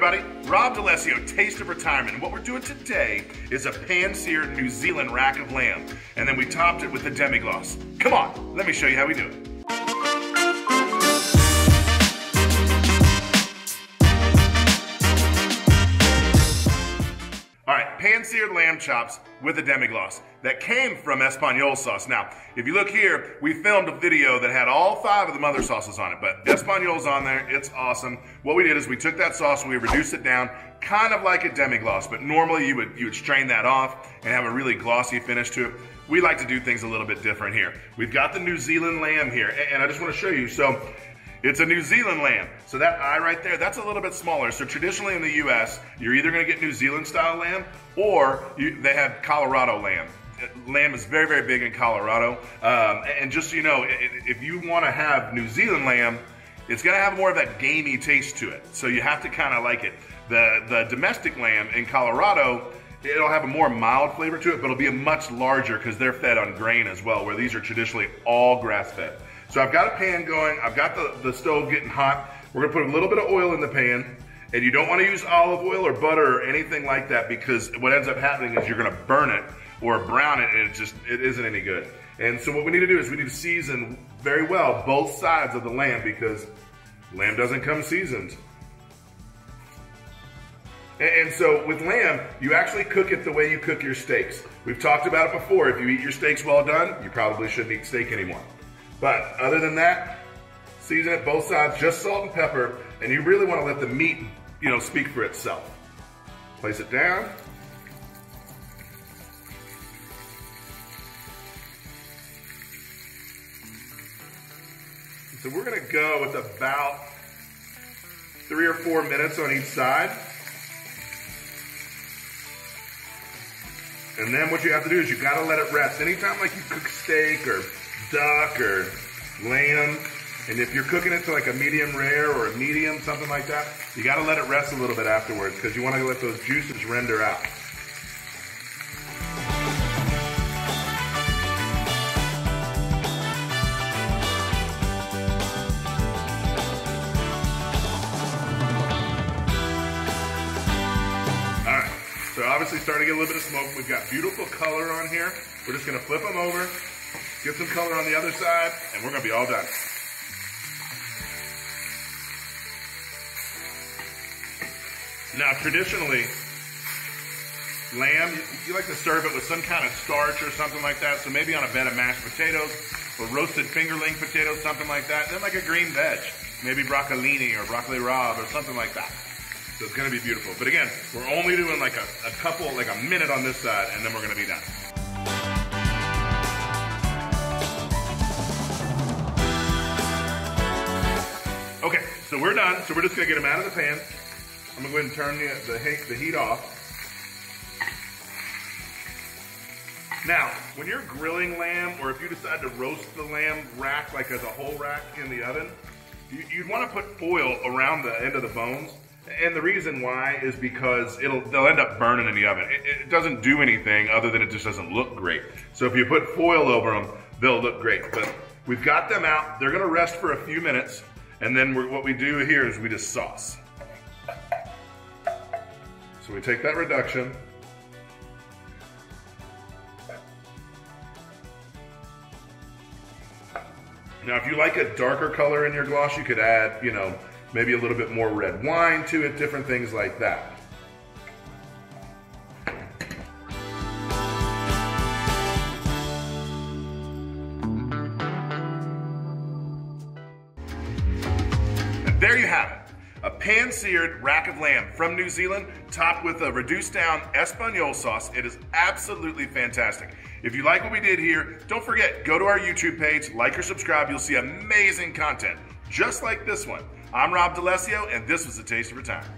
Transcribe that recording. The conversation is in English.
everybody, Rob D'Alessio, Taste of Retirement. And what we're doing today is a pan-seared New Zealand rack of lamb. And then we topped it with the demi-glace. Come on, let me show you how we do it. Pan-seared lamb chops with a demi-glace that came from Espagnole sauce. Now, if you look here, we filmed a video that had all five of the mother sauces on it, but Espagnole's on there. It's awesome. What we did is we took that sauce we reduced it down, kind of like a demi-glace, but normally you would you would strain that off and have a really glossy finish to it. We like to do things a little bit different here. We've got the New Zealand lamb here, and I just want to show you. So it's a New Zealand lamb. So that eye right there, that's a little bit smaller. So traditionally in the US, you're either gonna get New Zealand style lamb or you, they have Colorado lamb. Lamb is very, very big in Colorado. Um, and just so you know, if you wanna have New Zealand lamb, it's gonna have more of that gamey taste to it. So you have to kind of like it. The, the domestic lamb in Colorado, it'll have a more mild flavor to it, but it'll be a much larger because they're fed on grain as well, where these are traditionally all grass fed. So I've got a pan going, I've got the, the stove getting hot. We're gonna put a little bit of oil in the pan, and you don't wanna use olive oil or butter or anything like that because what ends up happening is you're gonna burn it or brown it and it just, it isn't any good. And so what we need to do is we need to season very well both sides of the lamb because lamb doesn't come seasoned. And so with lamb, you actually cook it the way you cook your steaks. We've talked about it before. If you eat your steaks well done, you probably shouldn't eat steak anymore. But other than that, season it both sides, just salt and pepper, and you really want to let the meat, you know, speak for itself. Place it down. So we're gonna go with about three or four minutes on each side. And then what you have to do is you gotta let it rest. Anytime like you cook steak or duck or lamb. And if you're cooking it to like a medium rare or a medium, something like that, you gotta let it rest a little bit afterwards because you wanna let those juices render out. All right, so obviously starting to get a little bit of smoke. We've got beautiful color on here. We're just gonna flip them over, Get some color on the other side, and we're gonna be all done. Now, traditionally, lamb, you like to serve it with some kind of starch or something like that. So maybe on a bed of mashed potatoes or roasted fingerling potatoes, something like that. Then like a green veg, maybe broccolini or broccoli rabe or something like that. So it's gonna be beautiful. But again, we're only doing like a, a couple, like a minute on this side, and then we're gonna be done. So we're done. So we're just gonna get them out of the pan. I'm gonna go ahead and turn the, the, the heat off. Now, when you're grilling lamb, or if you decide to roast the lamb rack, like as a whole rack in the oven, you, would want to put foil around the end of the bones. And the reason why is because it'll they'll end up burning in the oven. It, it doesn't do anything other than it just doesn't look great. So if you put foil over them, they'll look great. But we've got them out. They're gonna rest for a few minutes. And then what we do here is we just sauce. So we take that reduction, Now, if you like a darker color in your gloss, you could add, you know, maybe a little bit more red wine to it, different things like that. Have it. A pan-seared rack of lamb from New Zealand, topped with a reduced down Espagnole sauce. It is absolutely fantastic. If you like what we did here, don't forget, go to our YouTube page, like or subscribe. You'll see amazing content, just like this one. I'm Rob D'Alessio, and this was A Taste of Retirement.